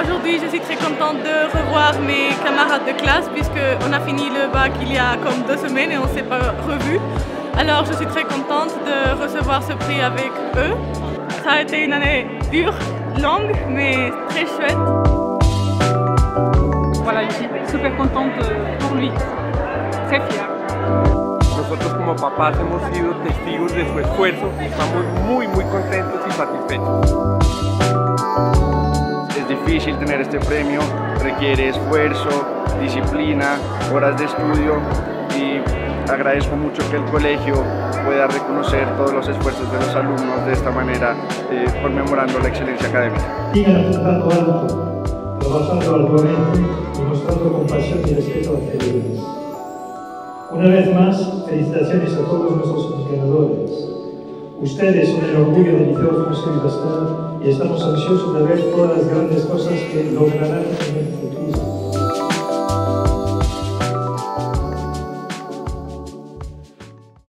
Aujourd'hui, je suis très contente de revoir mes camarades de classe puisqu'on a fini le bac il y a comme deux semaines et on ne s'est pas revus. Alors, je suis très contente de recevoir ce prix avec eux. Ça a été une année dure, longue, mais très chouette. Voilà, je suis super contente pour lui. Très fière. Nosotros como papás hemos sido testigos de su esfuerzo y estamos muy muy contentos y satisfechos. Difícil tener este premio, requiere esfuerzo, disciplina, horas de estudio y agradezco mucho que el colegio pueda reconocer todos los esfuerzos de los alumnos de esta manera, eh, conmemorando la excelencia académica. Sigan apuntando alto, trabajando arduamente y mostrando compasión y respeto hacia ellos. Una vez más, felicitaciones a todos nuestros ganadores. Ustedes son el orgullo del Liceo José Bastar y estamos ansiosos de ver todas las grandes cosas que lograrán en el futuro.